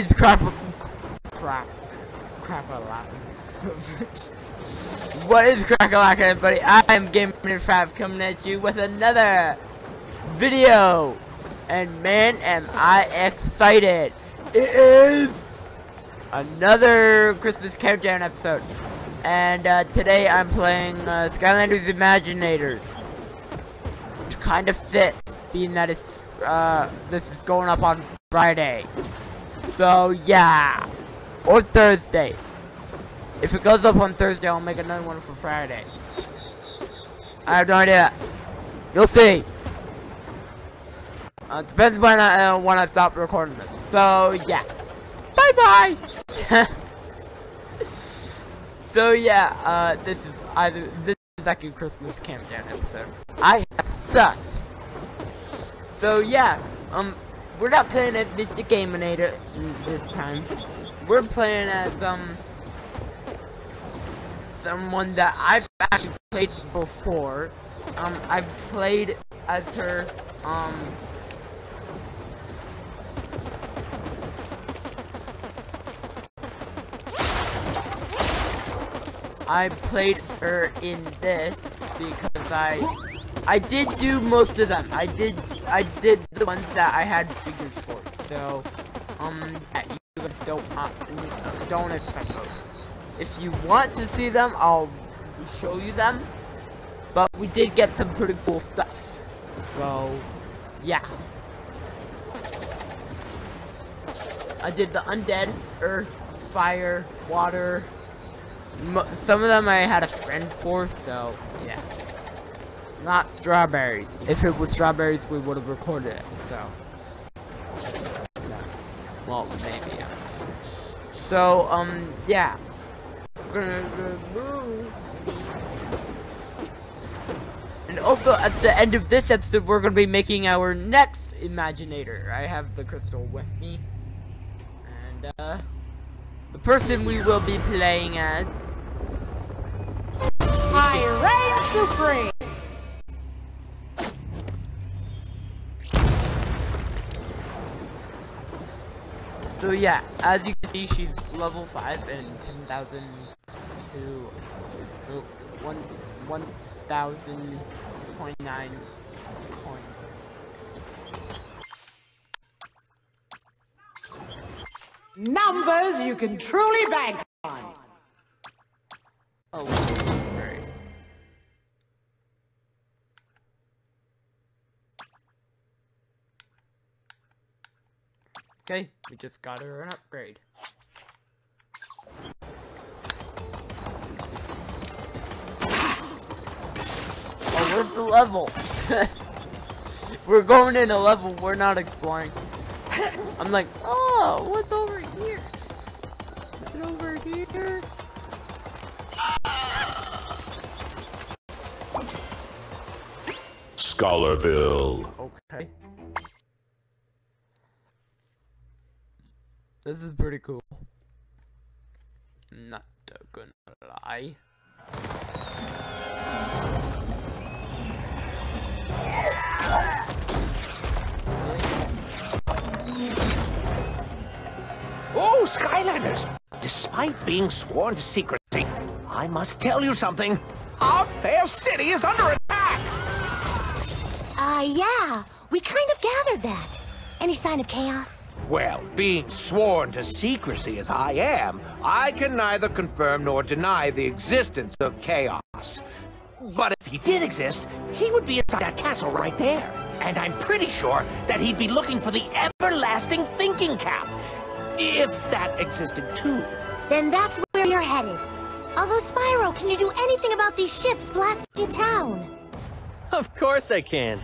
is crap crap crap a lot. what is crack everybody? I am Gamer Five coming at you with another video. And man am I excited. It is another Christmas countdown episode. And uh, today I'm playing uh, Skylanders Imaginators. Which kind of fits, being that it's, uh, this is going up on Friday. So yeah. Or Thursday. If it goes up on Thursday, I'll make another one for Friday. I have no idea. You'll see. Uh, depends when I uh, when I stop recording this. So yeah. Bye bye. so yeah. Uh, this is either this is like a Christmas countdown episode. I have sucked. So yeah. Um, we're not playing as Mr. Gaminator this time. We're playing as um someone that I've actually played before. Um, I've played as her, um, I played her in this because I I did do most of them. I did I did the ones that I had figures for. So um you guys don't uh, don't expect those. If you want to see them, I'll show you them. But we did get some pretty cool stuff. So, yeah. I did the undead, earth, fire, water. some of them I had a friend for, so. Not strawberries. If it was strawberries, we would have recorded it, so. Well, maybe. So, um, yeah. And also, at the end of this episode, we're to be making our next Imaginator. I have the crystal with me. And, uh, the person we will be playing as... I reign supreme! So yeah, as you can see, she's level 5 and 10,000 to one one thousand point nine coins. Numbers you can truly bank on. Oh, great. Okay, we just got her an upgrade. Oh, where's the level? we're going in a level we're not exploring. I'm like, oh, what's over here? Is it over here? Scholarville. Okay. This is pretty cool. Not gonna lie. Oh, Skylanders! Despite being sworn to secrecy, I must tell you something. Our fair city is under attack! Uh, yeah. We kind of gathered that. Any sign of Kaos? Well, being sworn to secrecy as I am, I can neither confirm nor deny the existence of Kaos. But if he did exist, he would be inside that castle right there. And I'm pretty sure that he'd be looking for the everlasting thinking cap. If that existed too. Then that's where you're headed. Although, Spyro, can you do anything about these ships blasting town? Of course I can.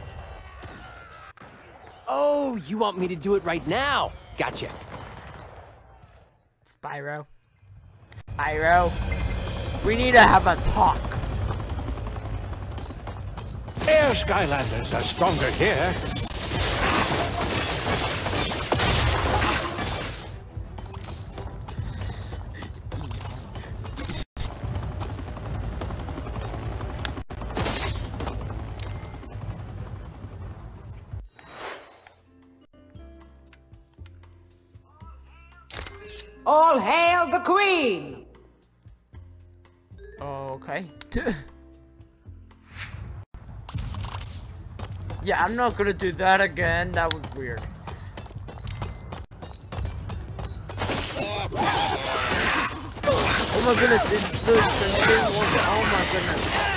Oh, you want me to do it right now? Gotcha. Spyro. Spyro. We need to have a talk. Air Skylanders are stronger here. All hail the queen! Okay. yeah, I'm not gonna do that again. That was weird. Oh my goodness, it's the, the oh my goodness.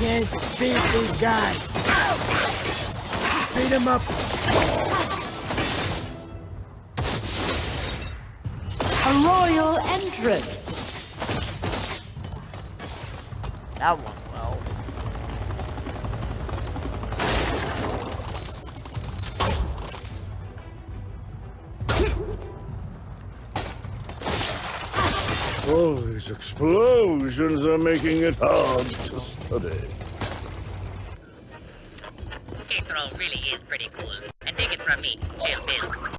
Can't beat these guys. Beat them up. A royal entrance. That one, well. Oh, these explosions are making it hard to study. Throw really is pretty cool. And take it from me, Chill Bill.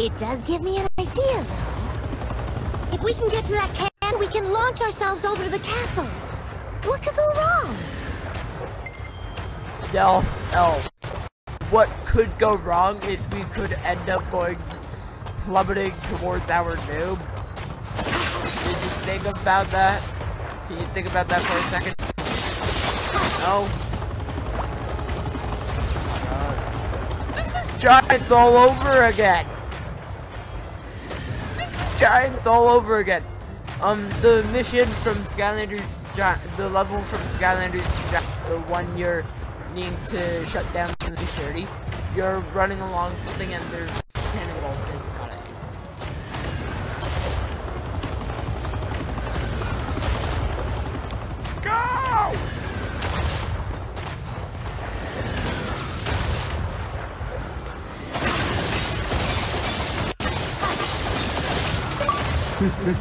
It does give me an idea, though. If we can get to that can, we can launch ourselves over to the castle. What could go wrong? Stealth elf. What could go wrong is we could end up going plummeting towards our noob. Did you think about that? Can you think about that for a second? No? This is giants all over again! Giants all over again! Um, the mission from Skylanders, the level from Skylanders the one you're needing to shut down the security, you're running along something and there's Oh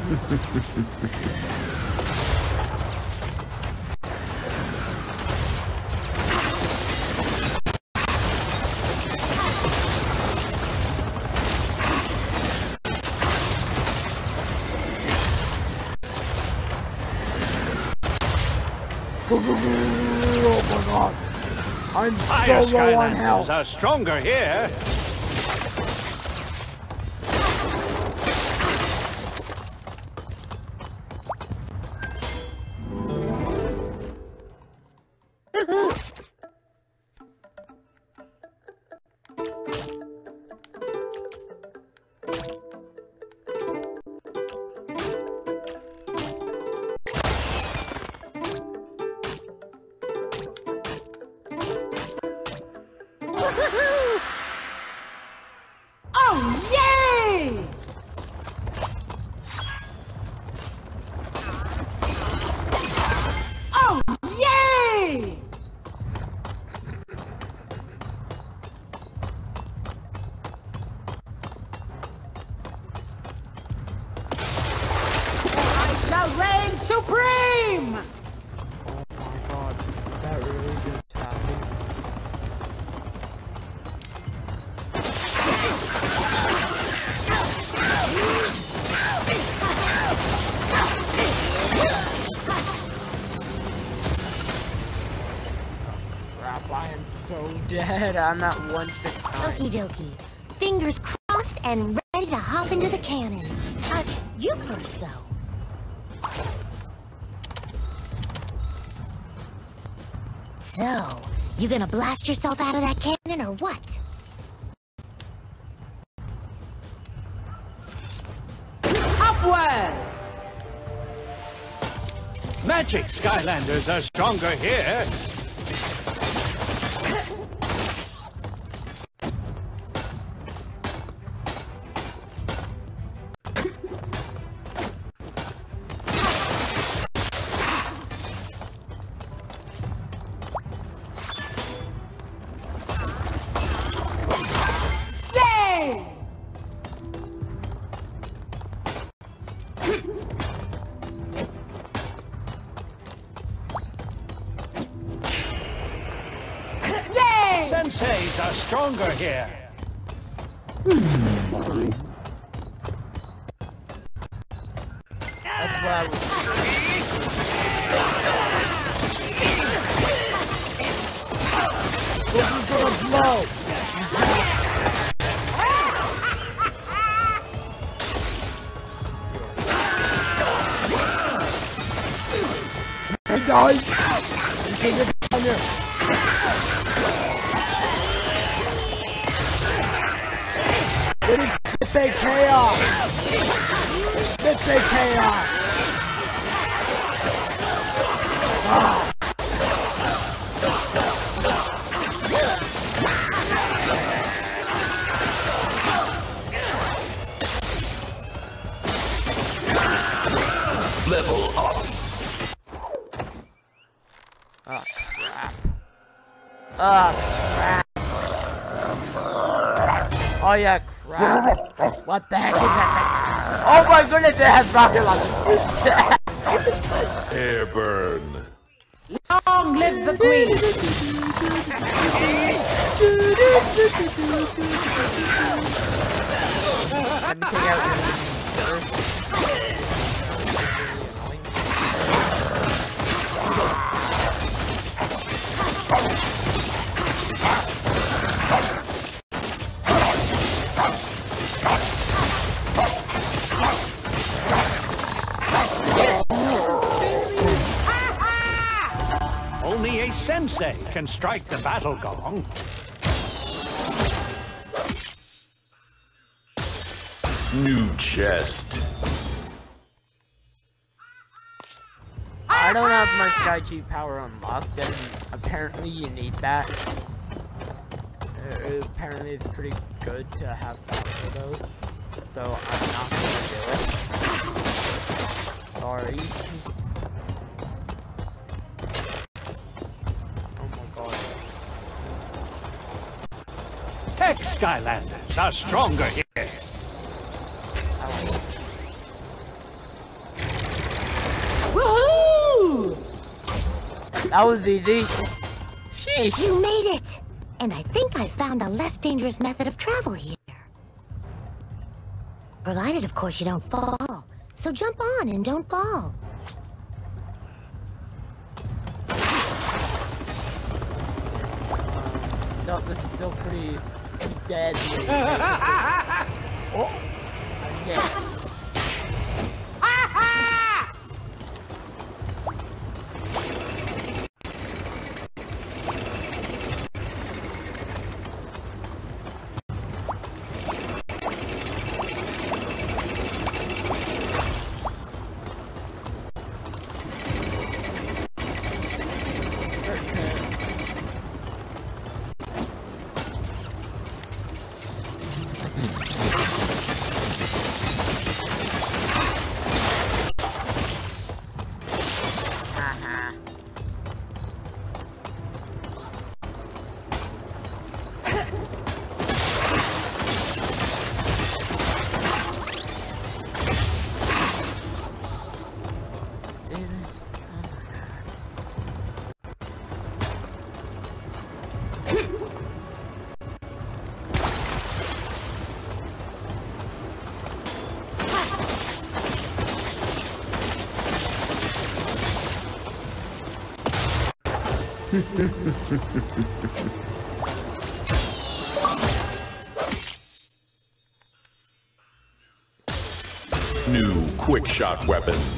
my god! I'm so low on health. are stronger here. Dead. I'm at 169. Okie dokie. Fingers crossed and ready to hop into the cannon. Uh, you first, though. So, you gonna blast yourself out of that cannon or what? Upward! Magic Skylanders are stronger here. Chaos! It's a chaos! Oh yeah. What the heck is that thing? Oh my goodness, it has rocket launchers. Airburn. Long live the queen! Let me take out sensei can strike the battle gong. New chest. I don't have my Sky Chi power unlocked, and apparently you need that. Uh, apparently it's pretty good to have that for those. So I'm not gonna do it. Sorry. Hex Skylanders are stronger here. Woohoo! That was easy. Sheesh. You made it! And I think I've found a less dangerous method of travel here. Provided, of course, you don't fall. So jump on and don't fall. No, this is still pretty, pretty deadly. oh, New quick shot weapon.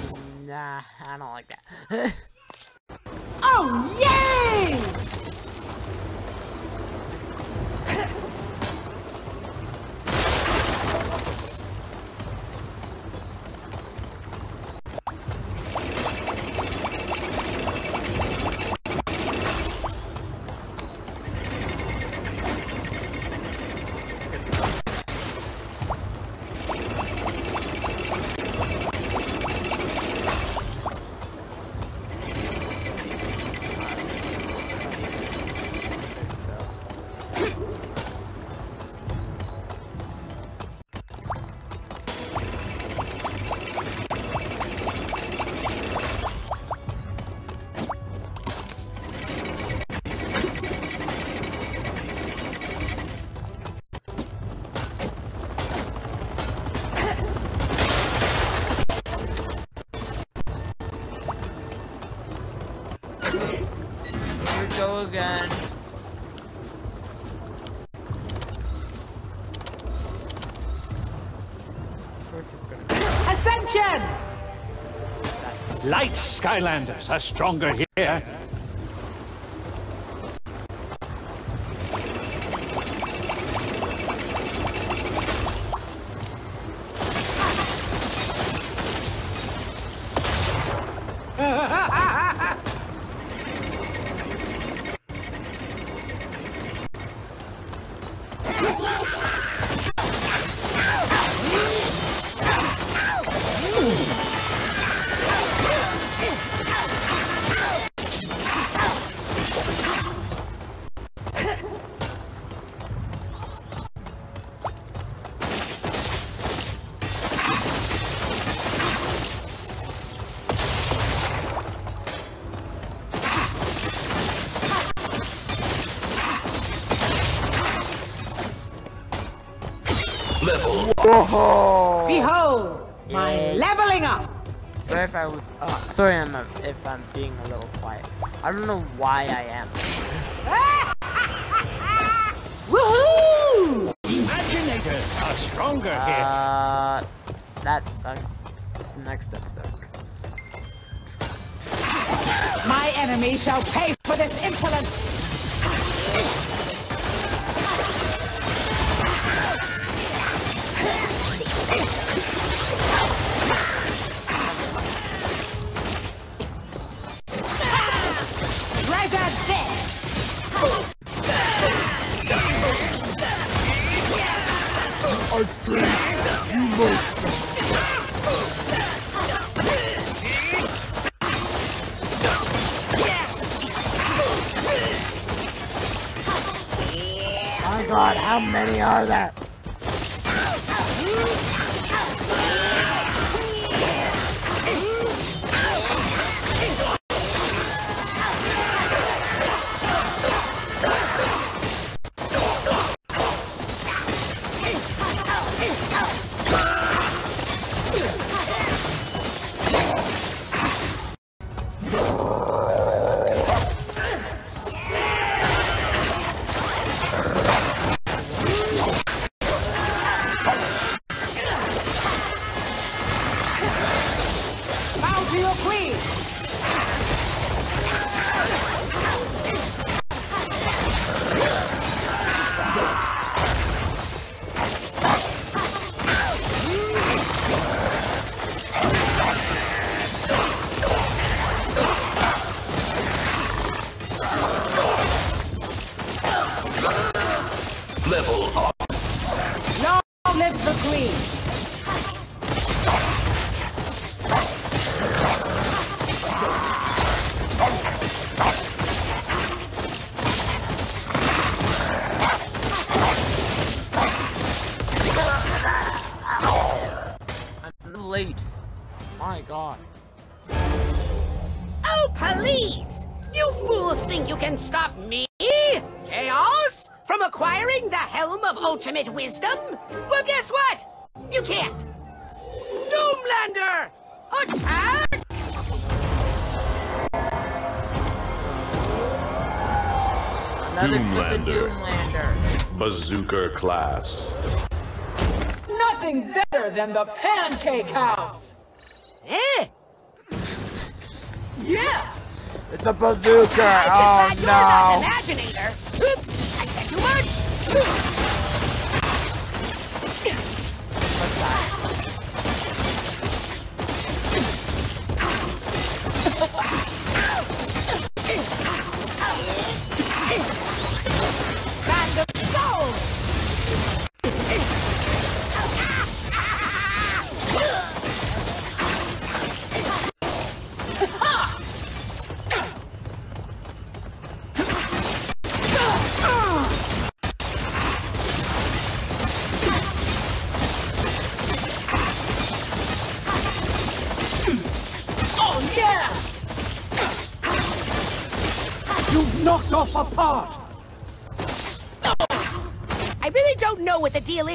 Light Skylanders are stronger here. How many are there? Pancake House. Eh? Yeah. It's a bazooka. I Oh you were no. not imaginator. Oops, I said too much.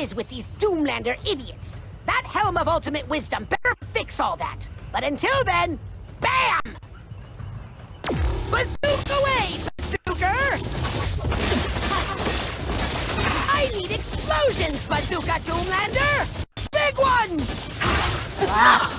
Is with these Doomlander idiots. That Helm of Ultimate Wisdom better fix all that. But until then, BAM! Bazooka away, Bazooka! I need explosions, Bazooka Doomlander! Big ones!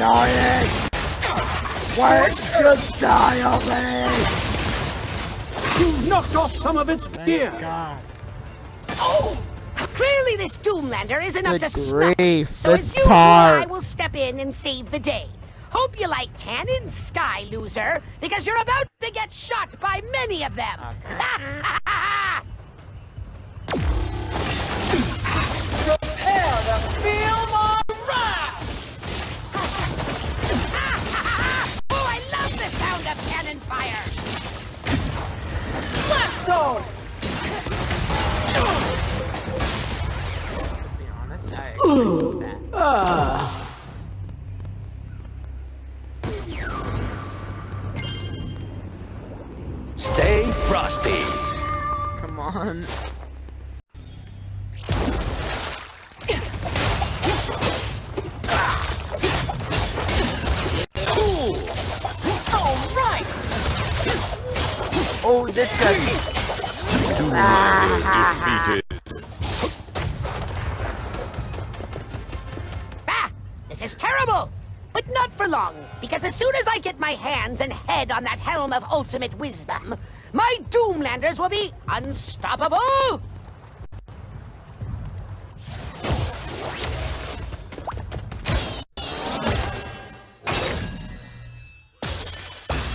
annoying. Why just die already? You've knocked off some of its gear! God. Oh! Clearly this Doomlander isn't up Good to snuff. grief, So this as usual, part. I will step in and save the day. Hope you like Cannon Sky, loser, because you're about to get shot by many of them. Prepare to feel fire. Blast zone. To be honest, I expected that. Stay frosty. Come on. Ah, this is terrible. But not for long, because as soon as I get my hands and head on that helm of ultimate wisdom, my Doomlanders will be unstoppable.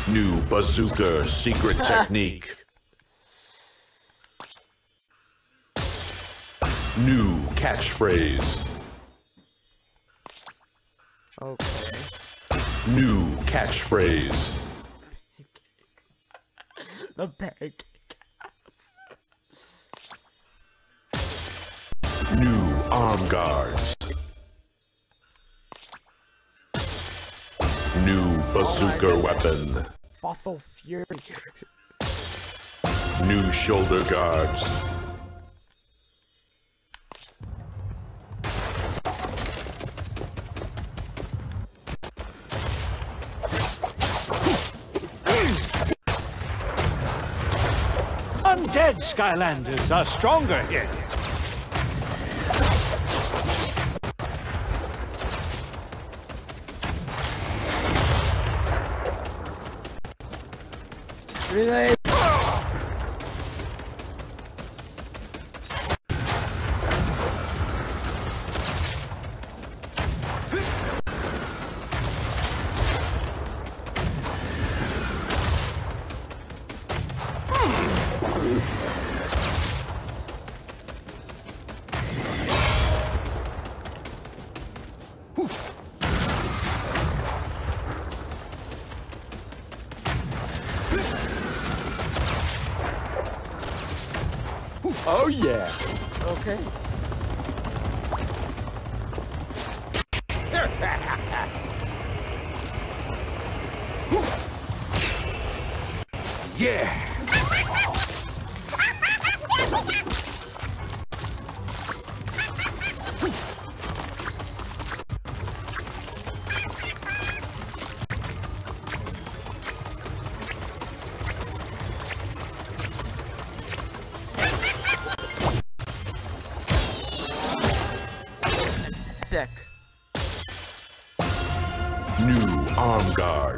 New bazooka secret technique. New catchphrase. Okay. New catchphrase. The pancake. New arm guards. New bazooka oh weapon. Fossil fury. New shoulder guards. Undead Skylanders are stronger here. Really?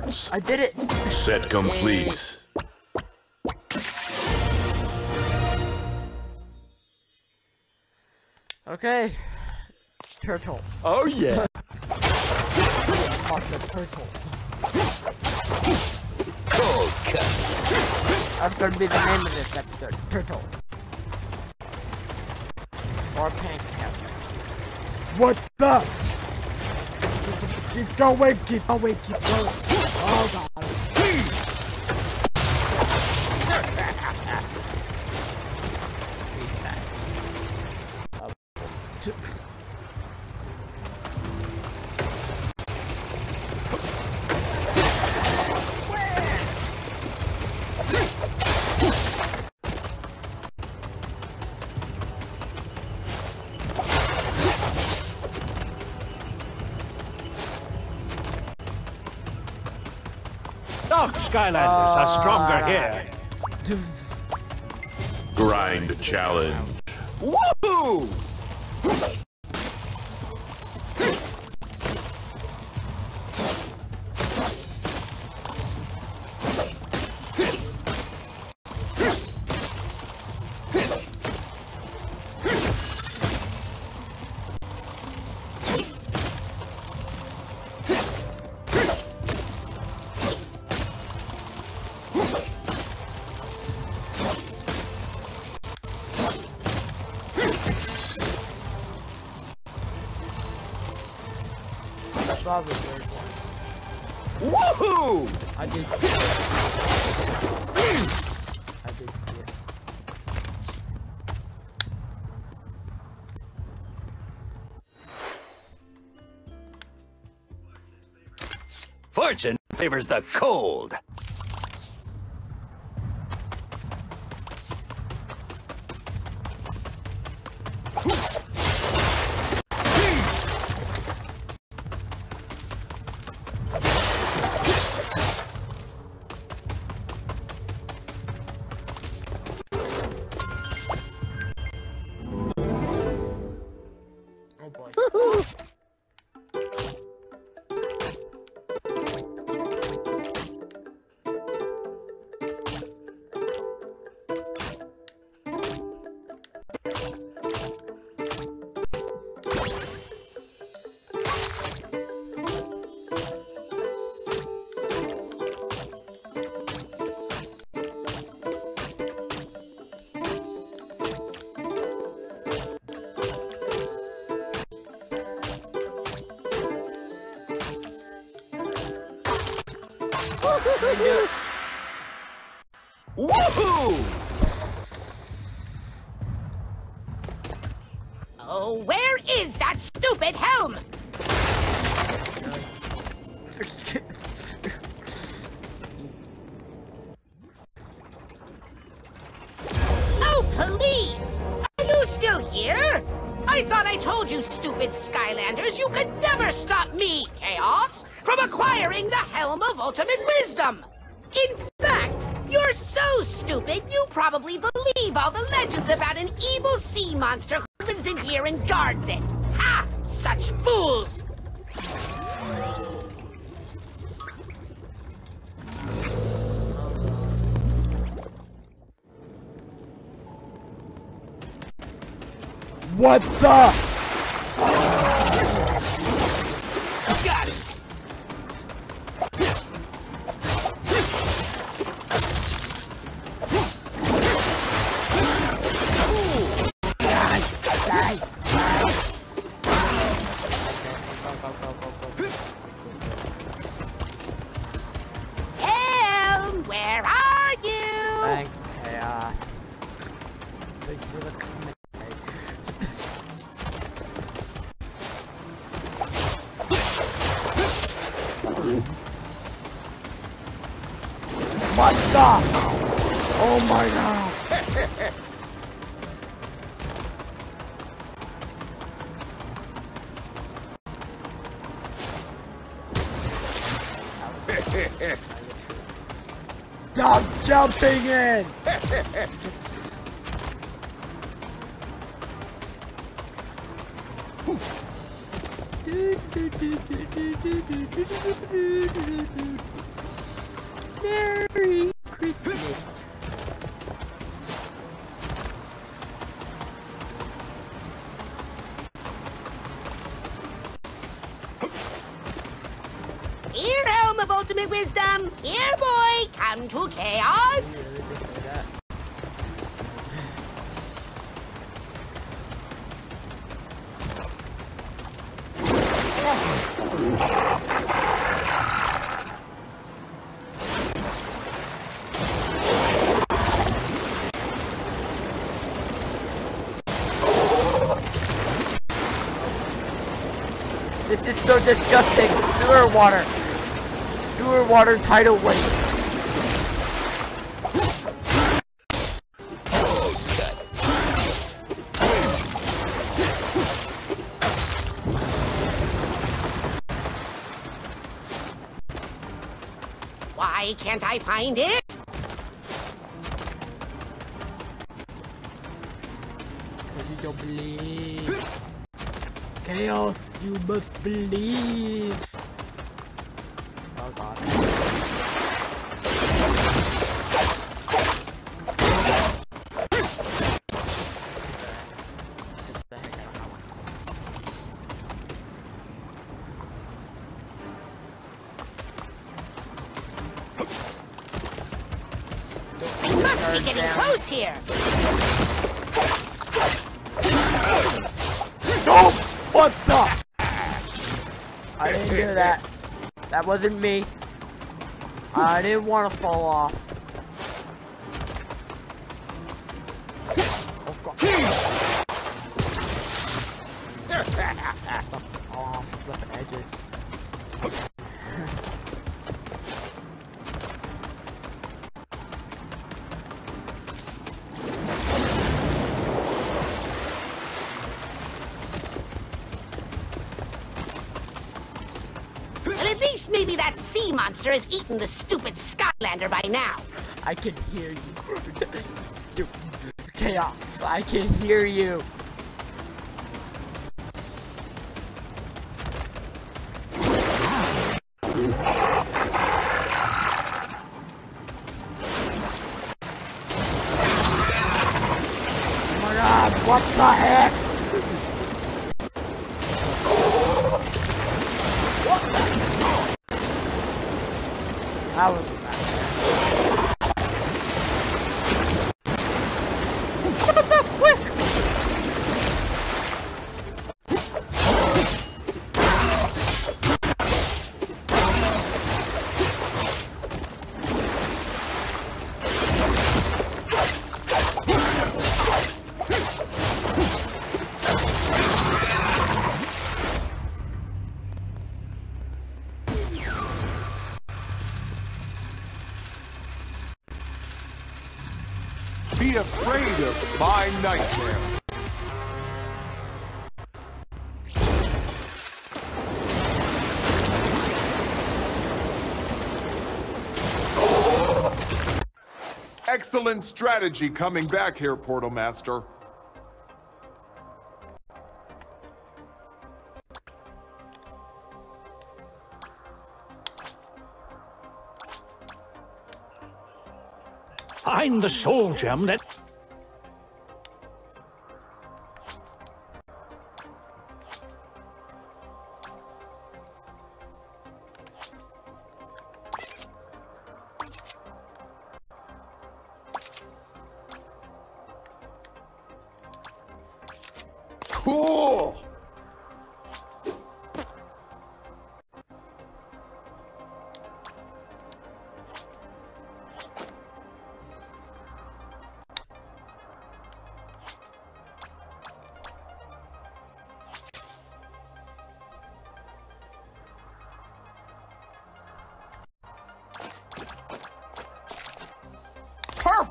I did it. Set complete. Okay. Turtle. Oh, yeah. Fuck the turtle. That's gonna be the name of this episode. Turtle. Or pancake. What the? Keep going, keep going, keep going. Skylanders are stronger here. Grind challenge. Woohoo! Favors the cold. Woohoo! Oh, where is that stupid helm? What the? Wisdom. Here, boy. Come to Kaos. This is so disgusting. Sewer water. Sewer water tidal wave. Why can't I find it? Cause you don't believe. Kaos, you must believe. Me. I didn't want to fall off. At least maybe that sea monster has eaten the stupid Skylander by now. I can hear you. Stupid Kaos. I can hear you. Excellent strategy coming back here, Portal Master. Find the soul gem that.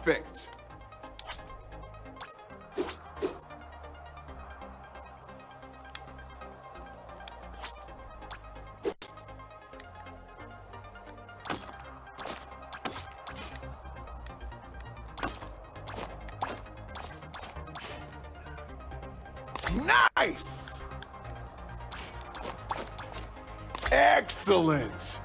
Perfect! Nice! Excellent!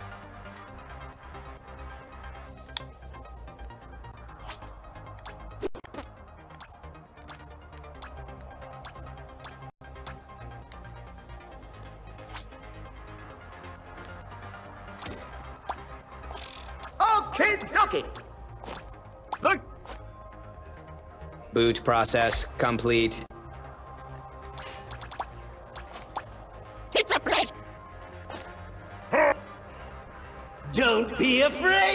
Boot process complete. It's a pleasure. Don't be afraid.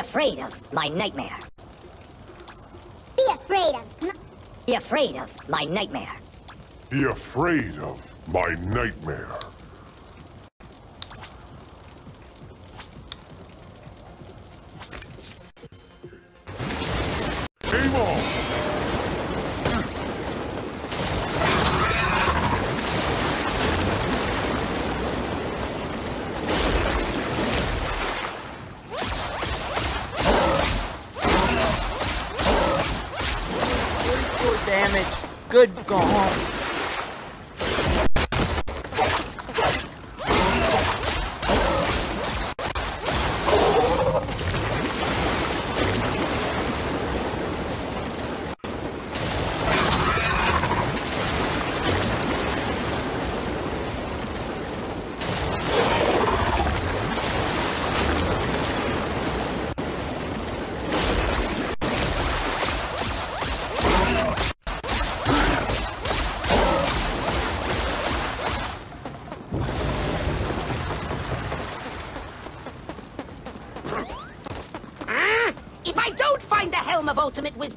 Afraid of my nightmare. Be afraid of. Be afraid of my nightmare. Be afraid of my nightmare.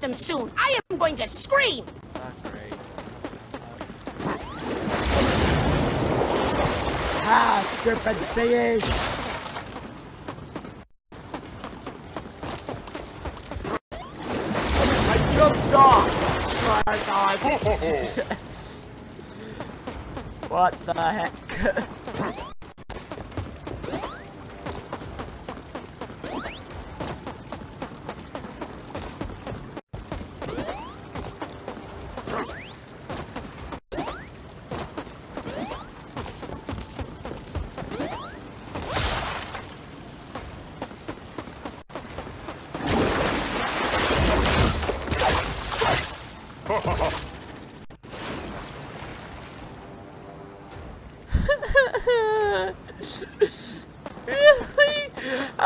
Wisdom soon, I am going to scream. Ah, thingy.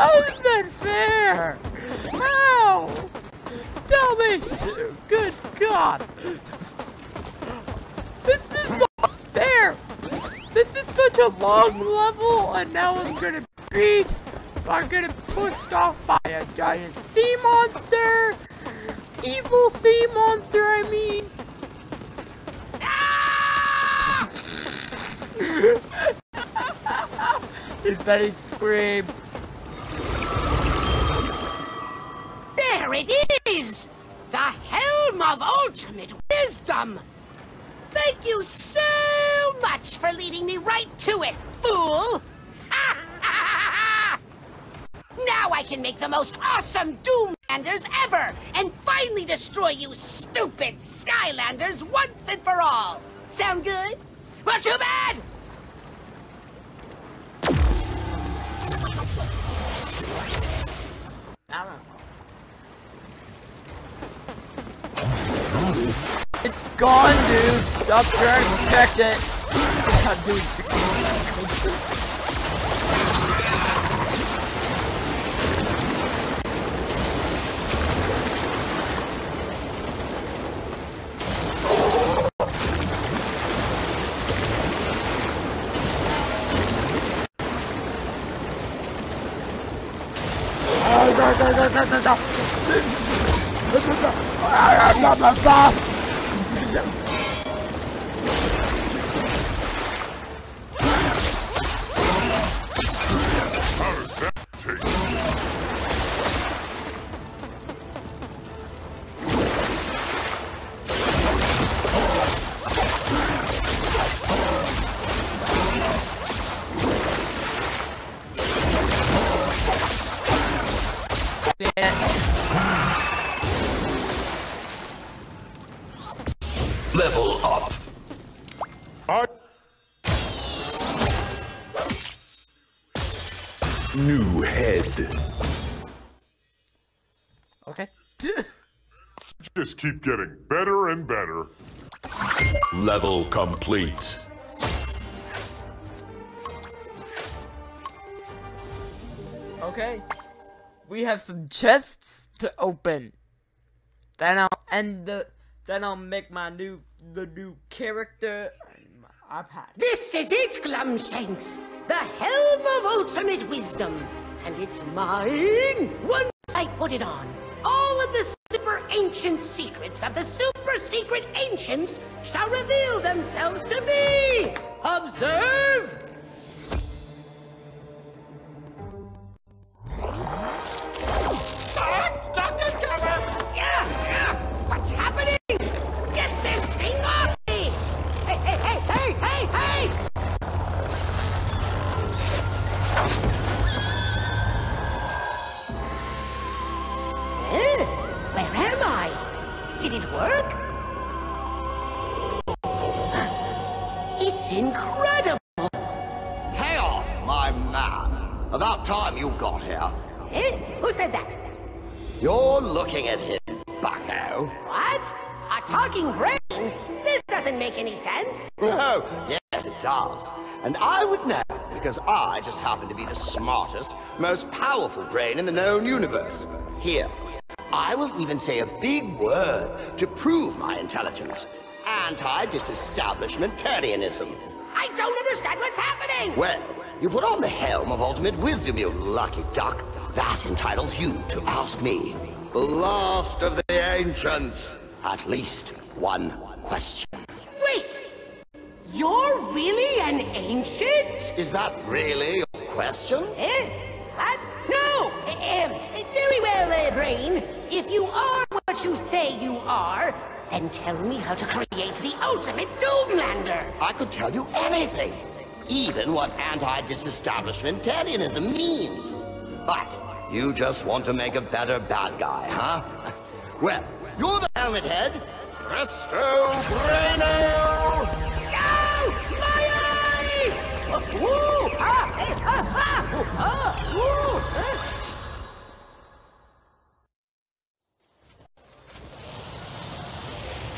Oh, How is that fair? How? Tell me. Good God. This is not fair. This is such a long level, and now I'm gonna beat. I'm gonna be pushed off by a giant sea monster. Evil sea monster, I mean. Is that he'd scream? wisdom of ultimate wisdom! Thank you so much for leading me right to it, fool! now I can make the most awesome Doomlanders ever and finally destroy you stupid Skylanders once and for all! Sound good? Well, too bad! I don't know. It's gone, dude! Stop trying to protect it! I'm doing 16. blah, blah. Level up. New head. Okay. Just keep getting better and better. Level complete. Okay. We have some chests to open. Then I'll end the then I'll make my new the new character my iPad. This is it, Glumshanks! The Helm of Ultimate Wisdom! And it's mine once I put it on. All of the super ancient secrets of the super secret ancients shall reveal themselves to me! Observe! Incredible! Kaos, my man. About time you got here. Eh? Who said that? You're looking at him, bucko. What? A talking brain? This doesn't make any sense. No, yes, it does. And I would know, because I just happen to be the smartest, most powerful brain in the known universe. Here, I will even say a big word to prove my intelligence. Anti-disestablishmentarianism. I don't understand what's happening! Well, you put on the helm of ultimate wisdom, you lucky duck. That entitles you to ask me, the last of the ancients, at least one question. Wait! You're really an ancient? Is that really a question? Eh? What? No! Um, very well, uh, Brain. If you are what you say you are, then tell me how to create the ultimate Doomlander. I could tell you anything, even what anti-disestablishmentarianism means. But you just want to make a better bad guy, huh? Well, you're the helmet head. Presto Braino!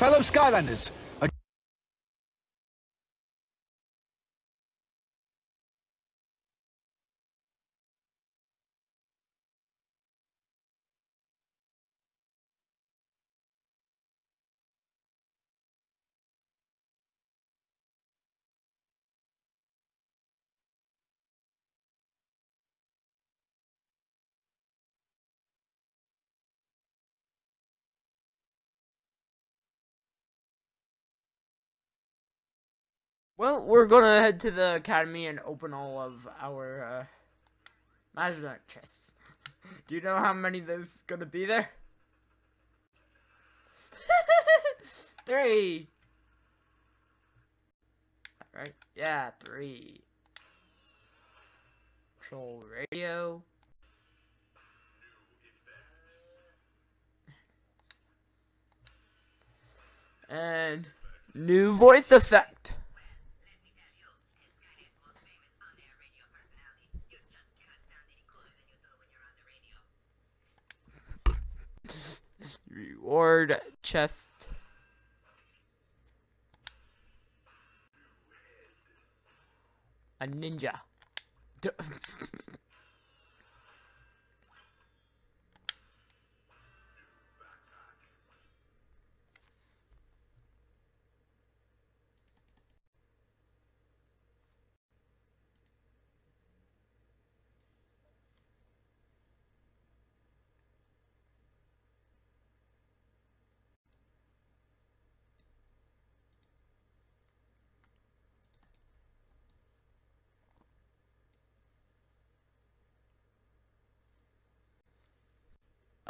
Fellow Skylanders, Well, we're gonna head to the academy and open all of our uh, Magic chests. Do you know how many there's gonna be there? three. Right? Yeah, three. Control radio. And new voice effect. Reward chest. A ninja.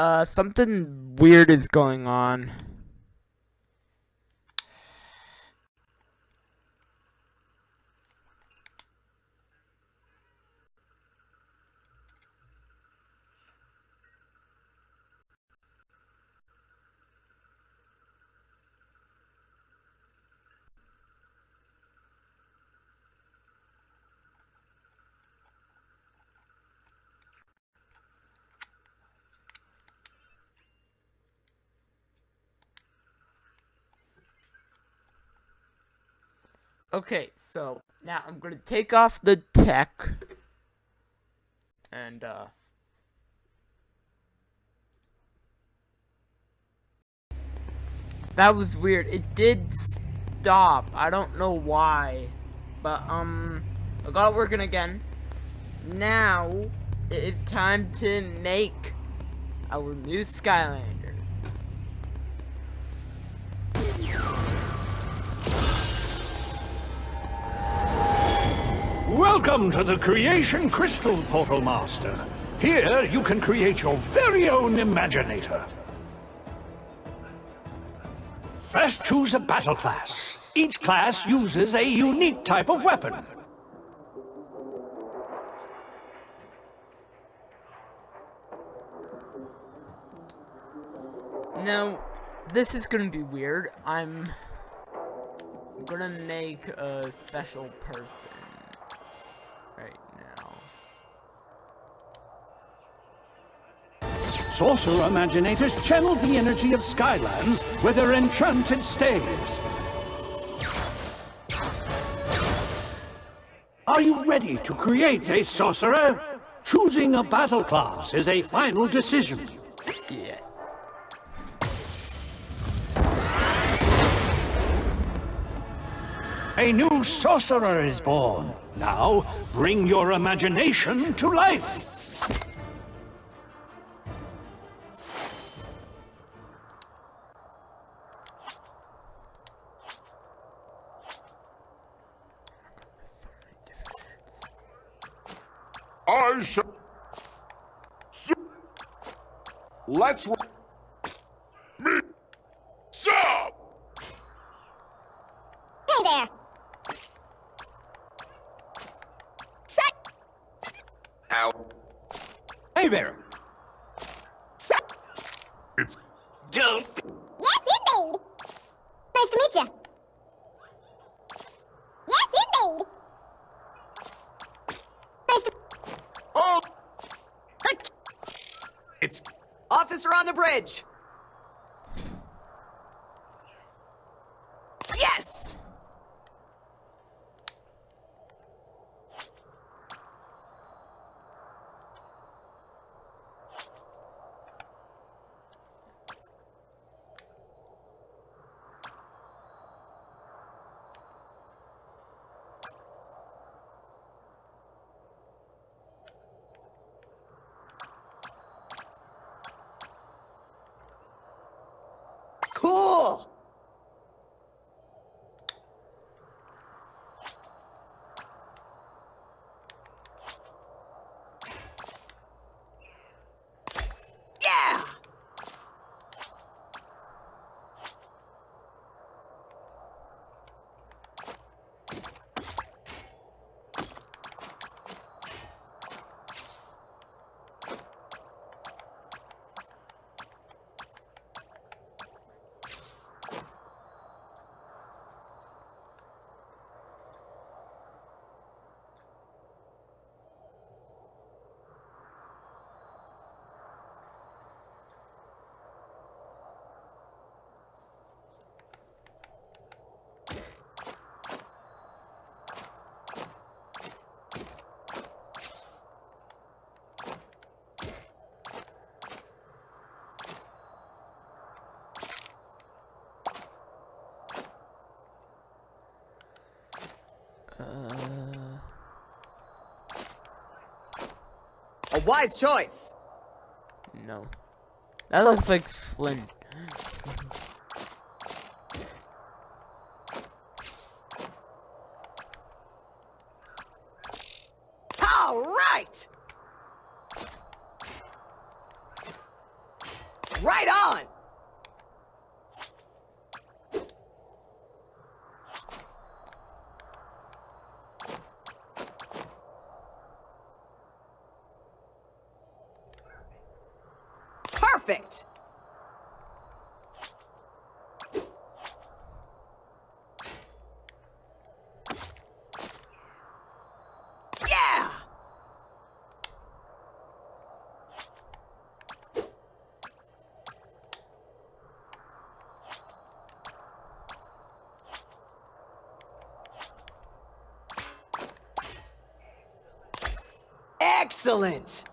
Uh, something weird is going on. Okay, so now I'm gonna take off the tech and uh That was weird. It did stop. I don't know why. But um I got it working again. Now it is time to make our new Skylander. Welcome to the Creation Crystal Portal Master. Here you can create your very own Imaginator. First choose a battle class. Each class uses a unique type of weapon. Now, this is gonna be weird. I'm gonna make a special person right now. Sorcerer Imaginators channel the energy of Skylands with their enchanted staves. Are you ready to create a sorcerer? Choosing a battle class is a final decision. A new sorcerer is born. Now, bring your imagination to life. Officer wise choice. No. That looks like Flint. All right. Right on. Perfect. Yeah. Excellent.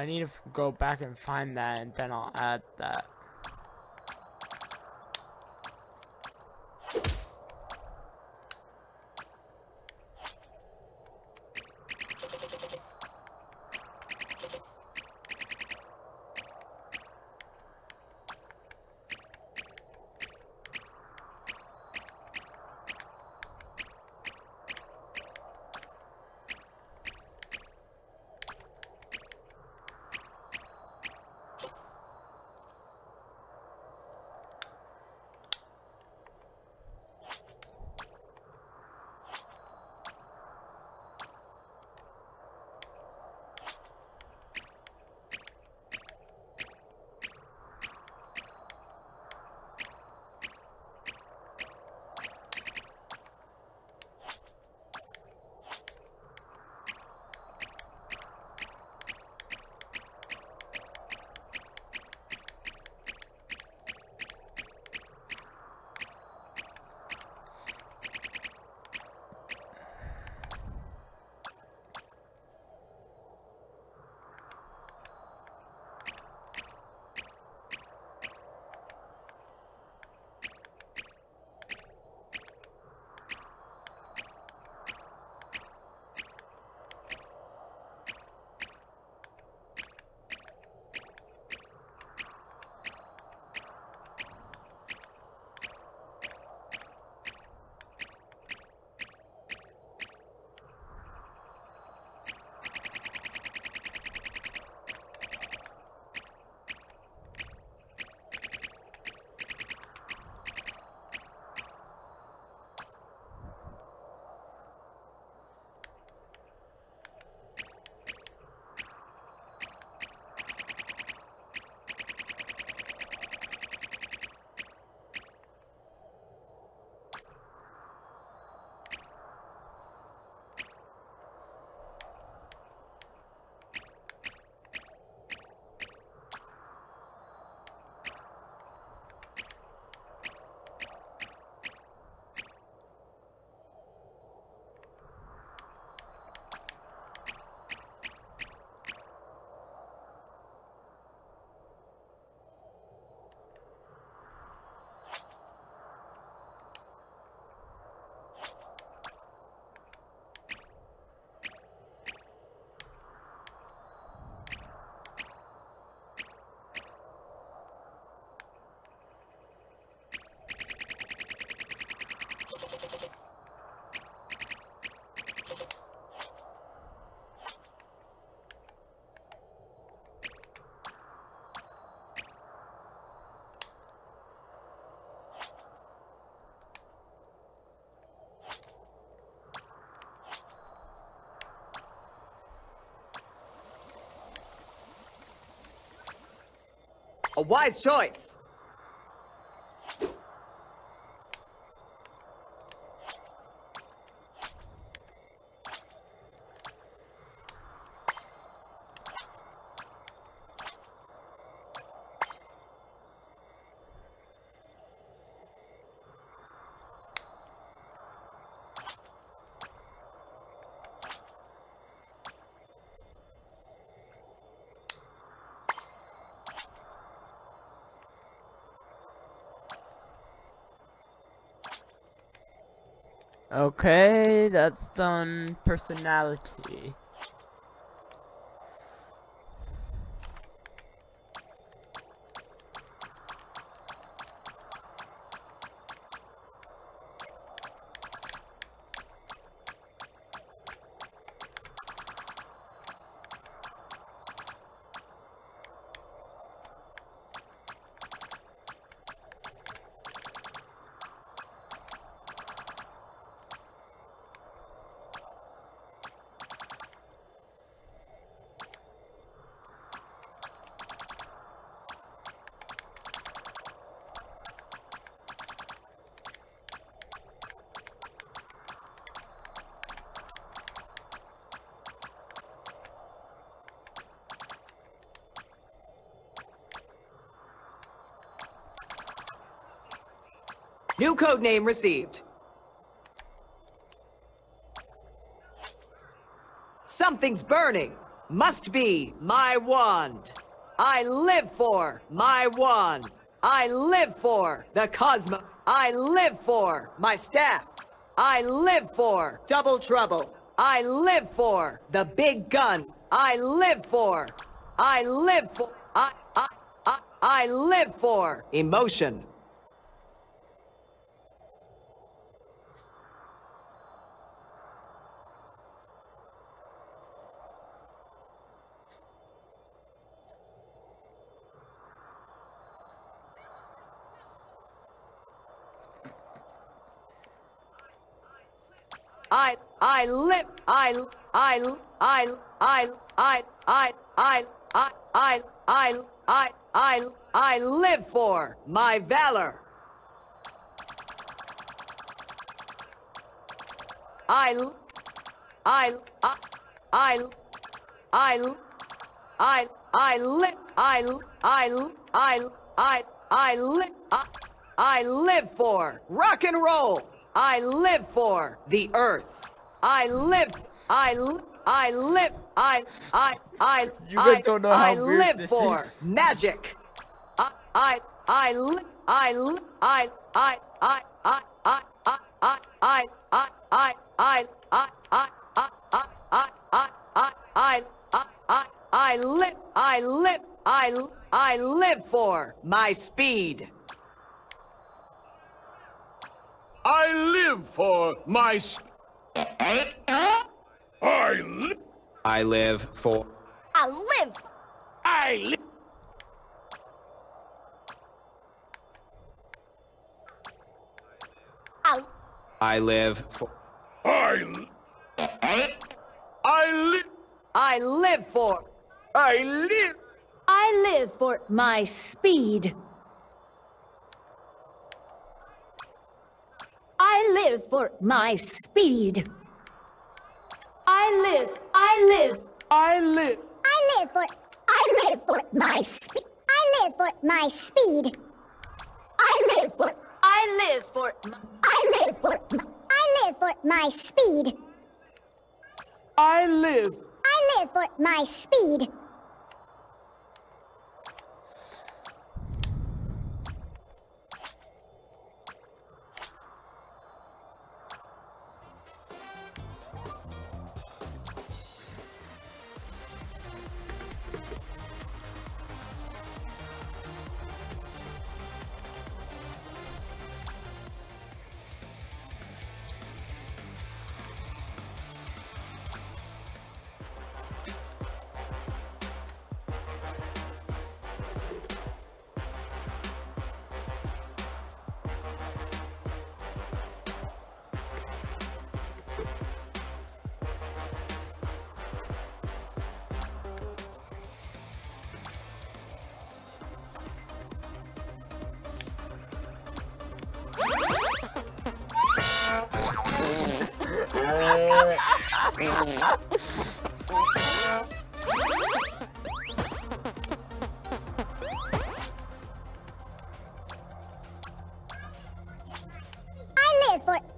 I need to go back and find that and then I'll add that. A wise choice. Okay, that's done personality. New code name received. Something's burning. Must be my wand. I live for my wand. I live for the cosmo. I live for my staff. I live for double trouble. I live for the big gun. I live for. I live for. I, I, I, I live for emotion. I live I I I I I I I I I I I I live for my valor. I I I I I I I I I I I I live I live for rock and roll. I live for the earth. I live. I. li- I live. I. I. I. You I, don't know I how weird live for is. magic. I. I. I. li- I. li- I. I. I. I. I. I. I. I. I. I. I. I. I. I. I. I. I. I. I. I live. I live. I. I live for my speed. I live for my. Sp- I live. I live for. I live. I live. I. I live for. I. li- I live. I live for. I live. I live for my speed. I live for my speed. I live, I live, I live. I live for. I live for my speed. I live for my speed. I live for. I live for, I live for. I live for my speed. I live. I live for my speed.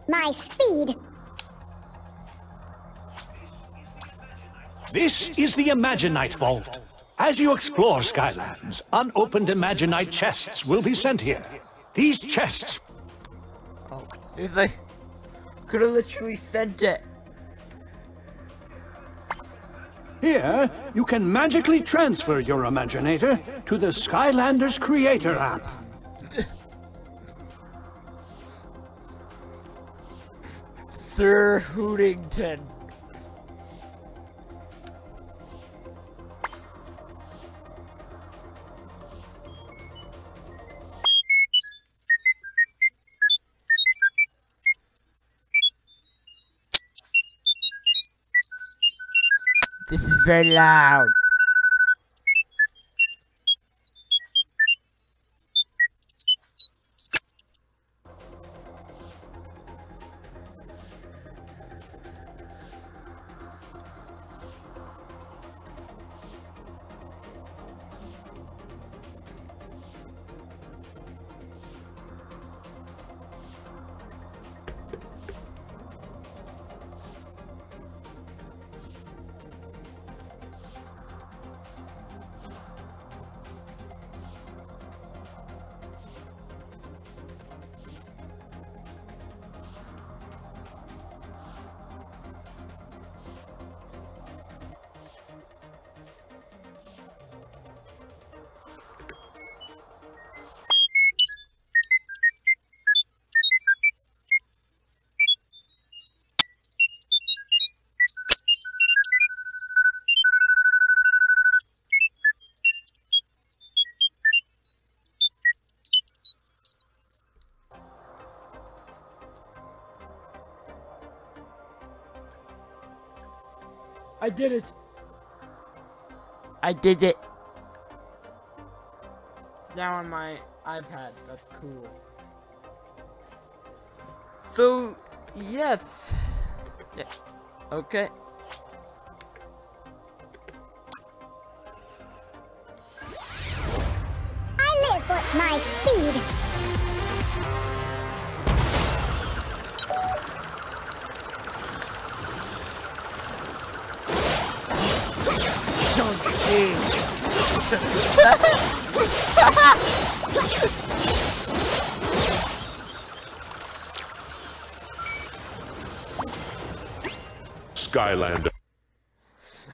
My speed. This is the Imaginite Vault. As you explore Skylands, unopened Imaginite chests will be sent here. These chests Oh, Seriously? Could have literally sent it. Here, you can magically transfer your Imaginator to the Skylanders Creator app. Sir Hootington. Very loud. I did it. I did it. It's now on my iPad. That's cool. So, yes. Yeah. Okay. Skylander.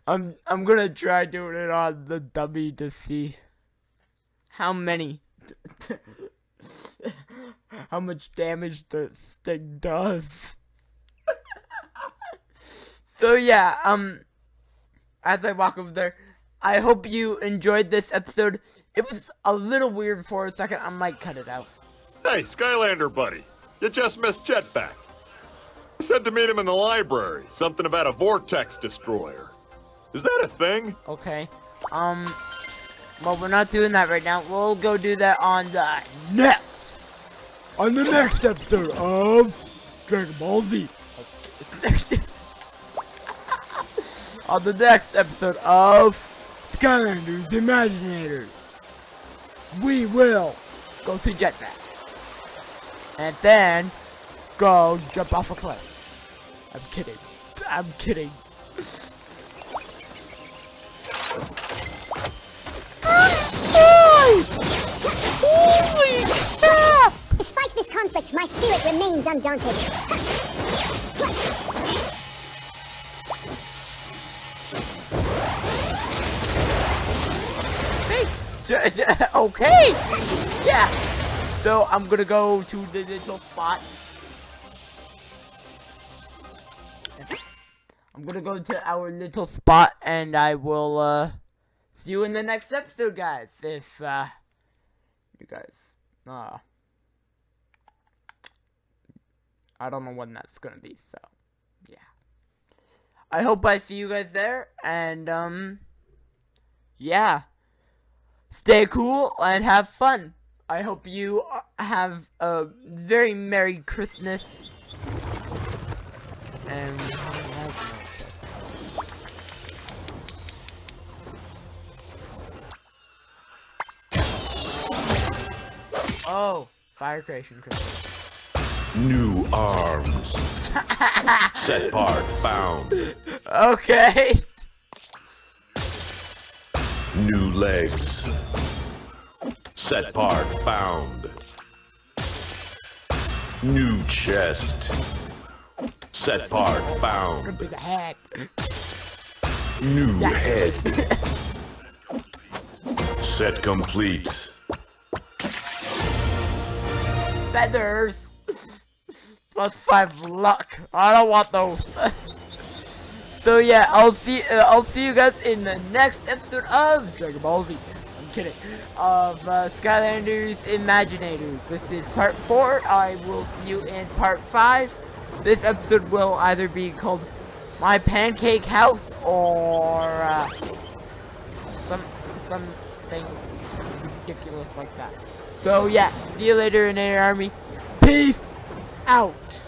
I'm I'm gonna try doing it on the dummy to see how many how much damage the thing does. so yeah, um as I walk over there, I hope you enjoyed this episode. It was a little weird for a second. I might cut it out. Hey, Skylander buddy, you just missed Jetpack. I said to meet him in the library. Something about a vortex destroyer. Is that a thing? Okay. Um well we're not doing that right now. We'll go do that on the next on the next episode of Dragon Ball Z. on the next episode of Skylanders Imaginators. We will go see Jetpack. And then go jump off a cliff. I'm kidding. I'm kidding. Holy crap! Despite this conflict, my spirit remains undaunted. J- j- okay. Yeah. So I'm gonna go to the little spot. I'm gonna go to our little spot and I will uh see you in the next episode guys. If uh you guys uh I don't know when that's gonna be, so yeah. I hope I see you guys there and um yeah. Stay cool and have fun. I hope you have a very Merry Christmas. And Oh, fire creation crystal. New arms. Set part found. Okay. New legs. Set part found. New chest. Set part found. Could be the head. New head. Set complete. Feathers. Plus five luck. I don't want those. so yeah, I'll see. Uh, I'll see you guys in the next episode of Dragon Ball Z. I'm kidding. Of uh, Skylanders Imaginators. This is part four. I will see you in part five. This episode will either be called My Pancake House or uh, some something ridiculous like that. So yeah, see you later Inator Army. Peace out.